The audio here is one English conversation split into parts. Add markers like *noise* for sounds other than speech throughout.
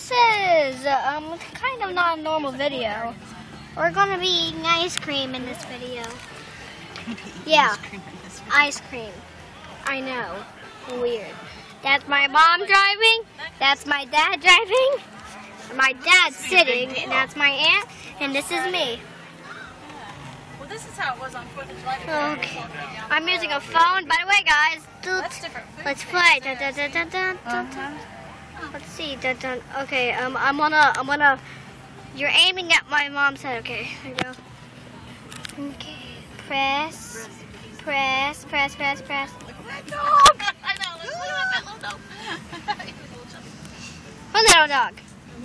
this is um kind of not a normal video. We're gonna be eating ice cream in this video. *laughs* Yeah, ice cream. I know, weird. That's my mom driving. That's my dad driving. My dad's sitting, and that's my aunt, and this is me. Well, this is how it was on 4th of July. Okay. I'm using a phone. By the way, guys, That's different food. let's play. Let's see. Dun, dun. Okay, um, I'm gonna, I'm gonna. You're aiming at my mom's head. Okay, here we go. Okay, press, press, press, press, press. *laughs* Dog! I know, let's look at that little dog. One little dog.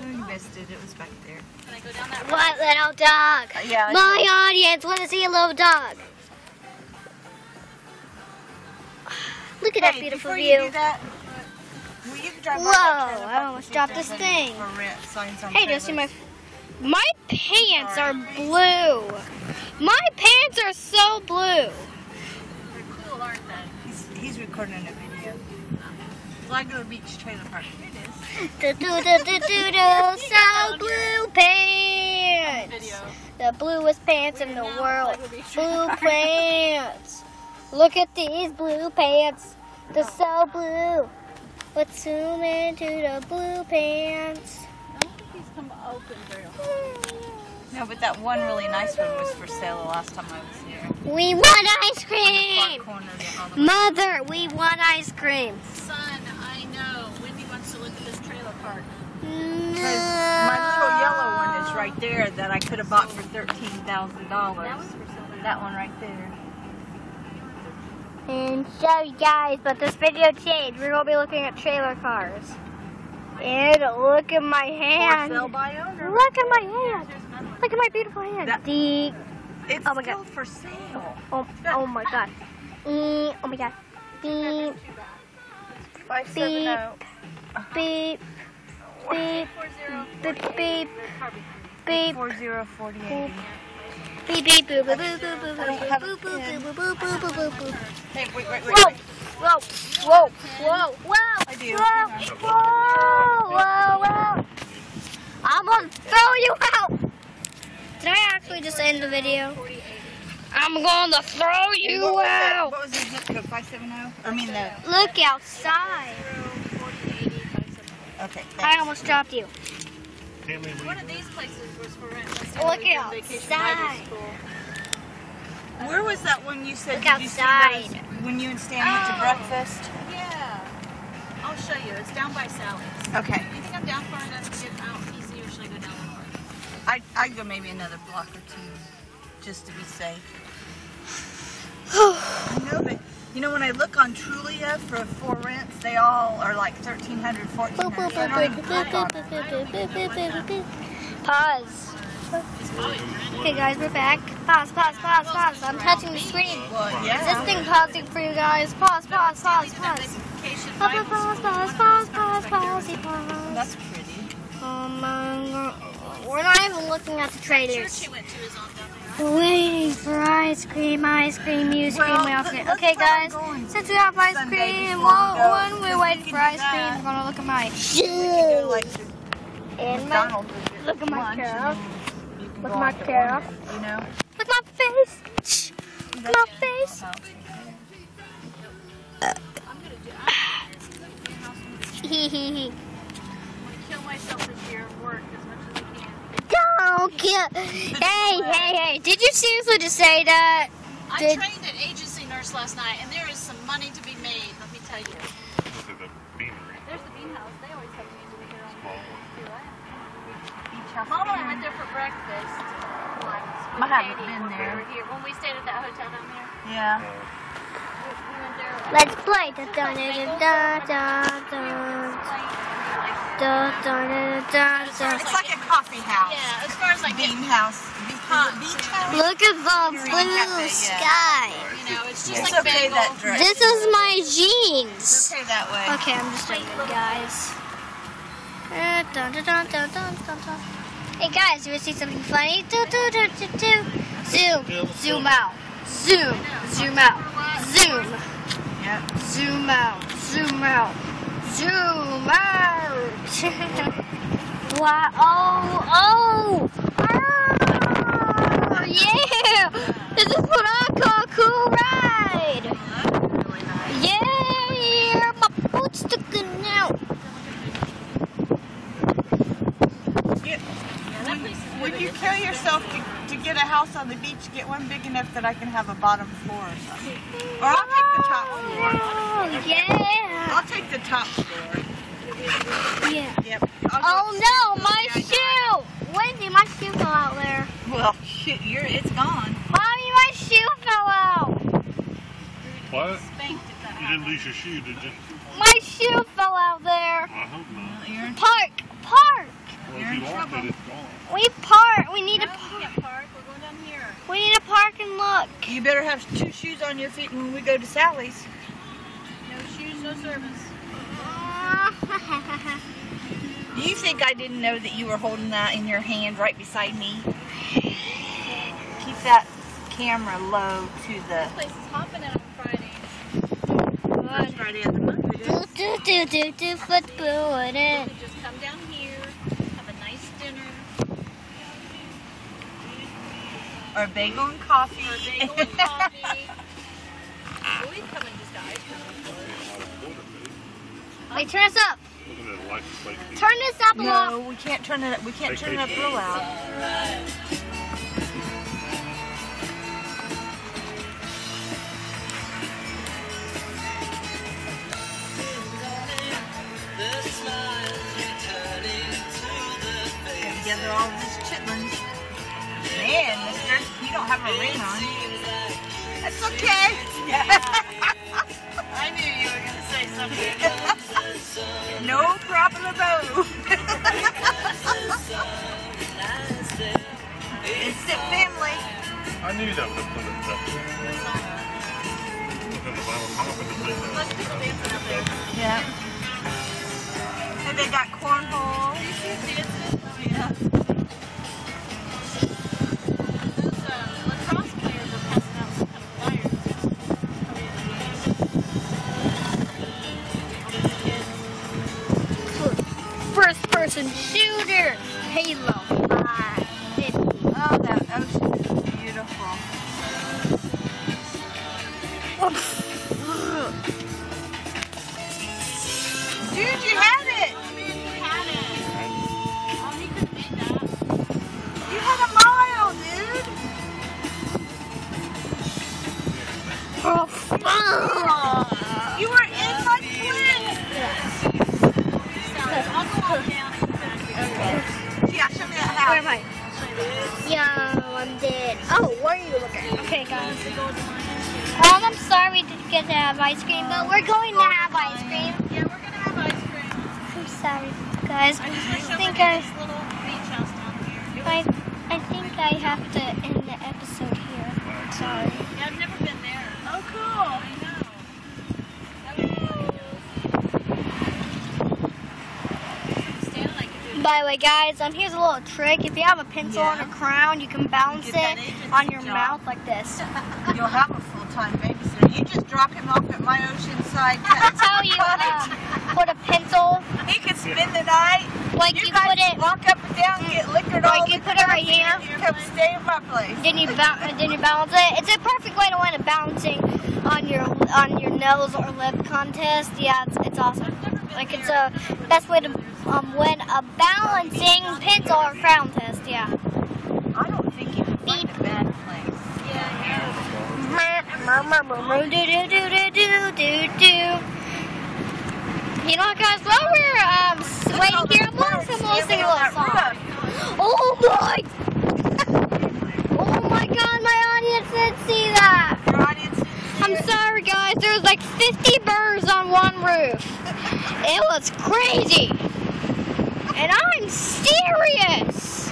You missed it. It was back there. Can I go down that road? What little dog? yeah, I My audience want to see a little dog. Look at that beautiful before view. You do that, drive Whoa, I almost and see if dropped this thing. For rent signs on Hey, do you see my my pants are blue. My pants are so blue. They're cool, aren't they? He's, he's recording a video. Flagler Beach Trailer Park. Here it is. Do do do do do do. *laughs* So blue pants. The bluest pants in the world. Blue pants. Look at these blue pants. They're oh, so blue. Let's zoom into the blue pants. I don't think these come open very often. No, but that one really nice one was for sale the last time I was here. We want ice Far cream. corner there, all the way. Mother, we want ice cream. Son, I know. Wendy wants to look at this trailer park. Because my little yellow one is right there that I could have bought for thirteen thousand dollars. That one's. That one right there. And show you guys, but this video changed. We're gonna be looking at trailer cars. And look at my For hand. sale by owner. Look at my hand. Look at my beautiful hand. That- Deep. It's Oh my still God. for sale. Oh, oh my god. Eep. Oh my god. Beep, Five seven oh. beep, beep, Four zero. beep, beep, beep, Four zero forty eight. beep, beep, boo, boo, boo, boo, boo, boo, boo, boo, boo, boo, boo, boo, boo, boo. Hey, wait, wait, wait. Whoa, whoa, whoa, whoa, whoa, I do. whoa, whoa, whoa, whoa. I'm gonna throw you out. Did I actually just end the video? I'm gonna throw you was that? out. What was the zip code? Five seven zero. I mean the. Look outside. Okay. I thanks. almost dropped you. One of these places was for rent. Look we go on vacation Bible outside. School. Was that one you said? Look did you see outside. those when you and Stan went to Oh. breakfast? Yeah. I'll show you. It's down by Sally's. Okay. Do you think I'm down far enough to get out easy or should I go down the north? I I'd go maybe another block or two, just to be safe. *sighs* I know that. You know, when I look on Trulia for for rents, they all are like 1300 1400 I don't even click on them. Pause. Okay, guys, we're back. Pause, pause, pause, pause. I'm touching the screen. Is this thing pausing for you guys? Pause, pause, pause, pause. Pause, pause, pause, pause, pause, pause. That's pretty. Oh my god. we're not even looking at the traders. Waiting for ice cream, ice cream, you scream, we all scream. Okay, guys, since we have ice cream, well, when we're waiting for ice cream, we're gonna look at my shoes. And my, look at my cap. Look at my cap. You know my face. My face. Don't kill. Hey, hey, hey. Did you seriously just say that? Did... I trained an agency nurse last night, and there is some money to be made, let me tell you. There's the bean house. They always have beans when we get on the. Mama, I went there for breakfast might have been there. We. When we stayed at that hotel down there. Yeah. Let's play. Da da da da da da da It's like a coffee house. Yeah, as far as like bean house. Beach house. Look at the blue sky. You know, it's just like okay that dress. This is my jeans. Okay I'm just waiting, guys. Uh, dun, dun, dun, dun, dun, dun. Hey guys, you want to see something funny? Do, do, do, do, do. Zoom, zoom out, zoom, zoom out, zoom, Yep. zoom out, zoom out, zoom out. *laughs* Wow. Oh, oh. Oh, yeah. This is what I call a cool ride. Yeah, my foot's sticking out. You- when, when you kill yourself to, to get a house on the beach, get one big enough that I can have a bottom floor or something. Or I'll take the top oh, floor. Oh, yeah. I'll take the top floor. Yeah. Yep. Oh no, my Yeah, shoe! Wendy, my shoe fell out there. Well, shoot, you're, it's gone. Mommy, my shoe fell out. What? Spanked at that You didn't lose your shoe, did you? My shoe fell out there. I hope not. You're in Park, park. Well, You're if in you lost trouble. it, gone. We park. We need to. No, we Par- can't park. We're going down here. we need to park and look. You better have two shoes on your feet when we go to Sally's. No shoes, no service. Do *laughs* you think I didn't know that you were holding that in your hand right beside me? Keep that camera low to the This place is hopping out on Friday. first Friday of the month. It do do do do do football in it. We just come down here, have a nice dinner, Or bagel and coffee. or bagel and coffee. *laughs* Well, we come and just got ice cream. Wait, turn us up. Looking at the license plate. Turn this up a lot. No, we can't turn it. Up. We can't turn it up real loud. Get together all these chitlins. Man, mister, you don't have a ring on. That's okay. *laughs* I knew you were going to say something. *laughs* no problemo. *laughs* Instant family. I knew that would have put it up. Looking at the bottom half of the thing. Lots of people dancing out there. Yeah. And they got cornhole. Get to have ice cream, but we're going to have ice cream. Yeah, we're gonna have ice cream. I'm sorry, guys. I I think I, this little beach house down here. I, I think I have to end the episode here. Sorry. Yeah, I've never been there. Oh, cool. I know. That would be fun. Stan and I could do By the way, guys, um, here's a little trick. If you have a pencil on a crown, you can balance that it on your job. mouth like this. *laughs* You'll have a full-time babysitter. You just drop him off at my oceanside. *laughs* I tell you, *laughs* uh, put a pencil, he could spend the night. like You, you, put it, walk up and down, get liquored Like all you put it right and here. You come stay at my place. then you ba- then you balance it. It's a perfect way to win a balancing on your on your nose or lip contest. Yeah, it's, it's awesome. Like it's a best way to um, win a balancing pencil or crown test. Yeah. I don't think you can find a bad place. Yeah. You know what, guys? While we're um, waiting here, I'm gonna I'm sing a little song. Oh my! *laughs* Oh my God! My audience didn't see that. Your audience I'm sorry, guys. There was like 50 birds on one roof. *laughs* It was crazy. And I'm serious.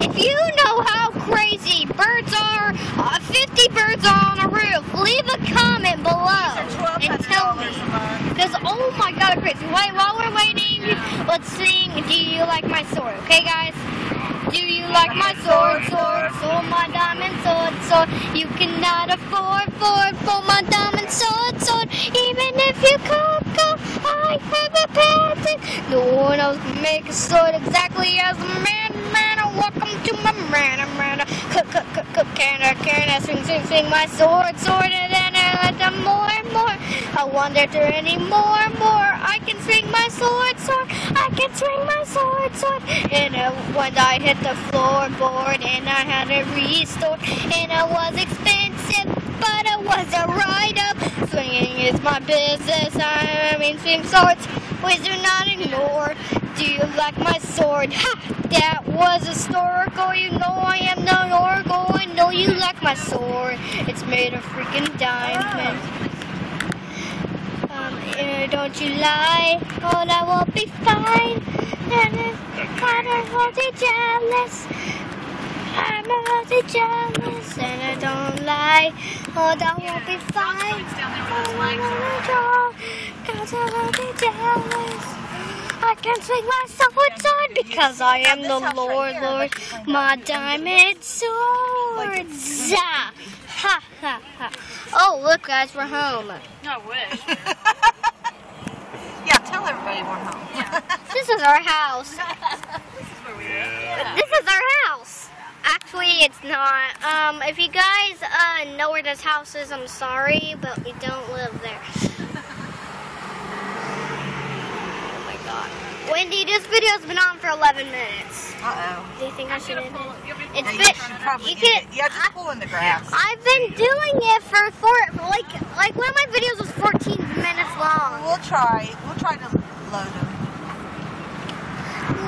If you know how crazy birds are, uh, 50 birds are on a roof, leave a comment below and tell me. $1,200 a month. Because, oh my god, crazy. Wait, while we're waiting, let's sing Do You Like My Sword? Okay, guys? Do you like my sword, sword, sword, my diamond sword, sword? You cannot afford, afford, for my diamond sword, sword. Even if you could go I have a patent. No one else can make a sword exactly as a man. Man, welcome to my man. Man. Cook, cook, cook, cook. Can I, can I swing, swing, swing my sword, sword, and then I let them more and more. I wonder if there any more more. I can swing my sword, sword. I can swing my sword, sword. And uh, when I hit the floorboard and I had it restored, and it was expensive, but it was a ride up. Swinging is my business. I mean, swing swords. Please do not ignore. Do you like my sword? Ha! That was a historical. You know I am the oracle. I know you like my sword. It's made of freaking diamonds. Um, eh, don't you lie. Oh, that will be fine. And I'm kind jealous. I'm really jealous. And I don't lie. Oh, that will be fine. Oh, I wanna draw. Cause I'm really jealous. I can't swing myself sword, sword, because I am the Lord, Lord. My diamond sword. Ha, ha, ha. Oh, look, guys, we're home. I wish. *laughs* Yeah, tell everybody we're home. This is our house. This is where we live. Yeah. This is our house. Actually, it's not. Um, if you guys uh, know where this house is, I'm sorry, but we don't live there. oh my god. Wendy, this video's been on for 11 minutes. Uh-oh. Do you think I should end it? Yeah, It's you been, should probably you can, it. Yeah, just pull in the grass. I've been doing it for four, like, like one of my videos was 14 minutes long. We'll try. We'll try to load them.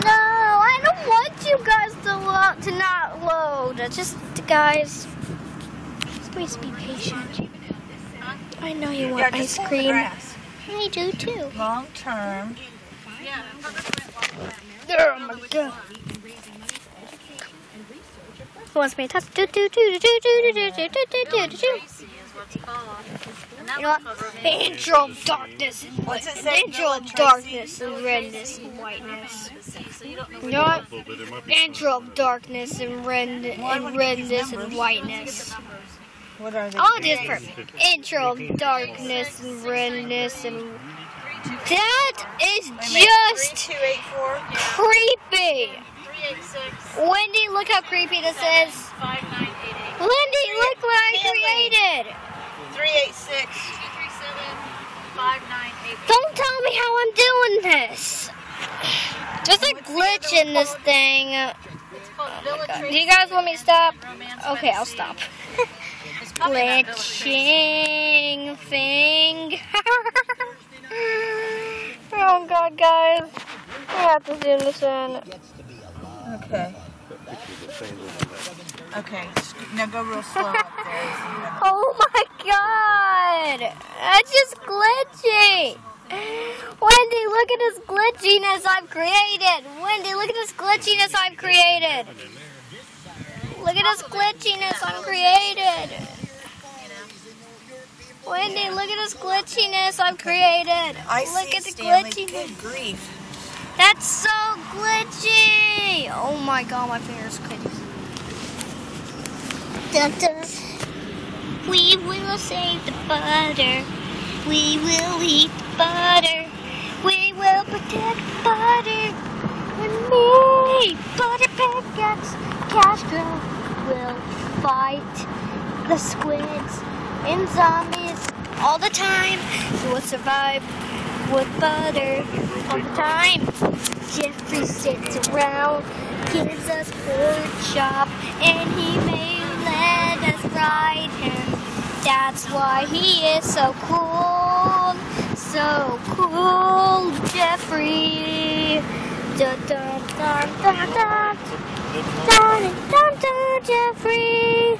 No, I don't want you guys to lo- to not load. Just guys, please be patient. I know you want Yeah, ice pull in the cream. I do too. Long term. Oh my god. Who wants me to touch? Do do do do do do do do do do do do. Tracy you know The angel of darkness and white. Angel of darkness and redness and whiteness. You know what? Angel of darkness and, red, and redness and whiteness. What are they? All this perfect. Intro darkness and redness and that is just creepy. Wendy, look how creepy this is. Lindy, look what I created. Three, eight, six. 237 Don't tell me how I'm doing this. There's a glitch in this thing. It's called oh Villa Do you guys want me to stop? Okay, I'll stop. *laughs* It's probably not Villa Tracy. Glitching thing. *laughs* oh god, guys. I have to zoom this in. Okay. Okay. Now go real slow up there. Oh my god! That's just glitchy! Wendy, look at this glitchiness I've created! Wendy, look at this glitchiness I've created! Look at this glitchiness I've created! Wendy, look at this glitchiness I've created! I look see at the Stanley. glitchiness! Grief. That's so glitchy! Oh my god, my fingers crazy. Dun, dun. We will save the butter. We will eat butter. We will protect butter. And me, Butter Pickaxe, Castro will fight the squids and zombies all the time. We will survive with butter all the time. Jeffrey sits around, gives us pork chop, and he may let us ride him. That's why he is so cool, so cool, Jeffrey. Dun dun dun dun dun dun dun dun, Jeffrey.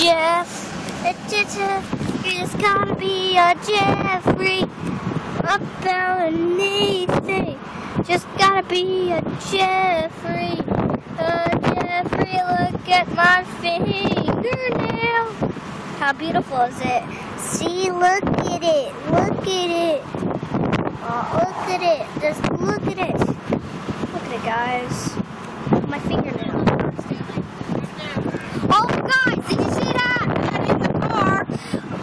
Jeff, it's gotta be a Jeffrey about anything. Just gotta be a Jeffrey. Look at my fingernail. How beautiful is it? See, look at it. Look at it. Oh, look at it. Just look at it. Look at it, guys. My fingernail. Oh, guys, did you see that? In the car.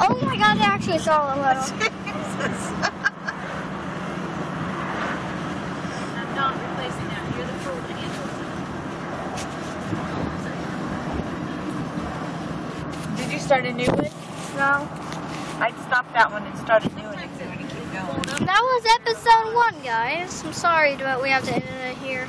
Oh my God, I actually saw a *laughs* little. Start a new one? No. I'd stop that one and start a new one if they want to keep going. That was episode one, guys. I'm sorry, but we have to end it here.